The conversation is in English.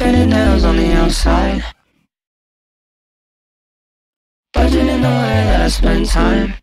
painted nails on the outside. Budging in the way that I spend time.